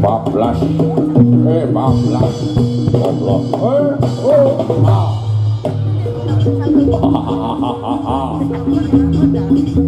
bablas. Eh bablas. Bablas. Eh oh ha ha ha ha ha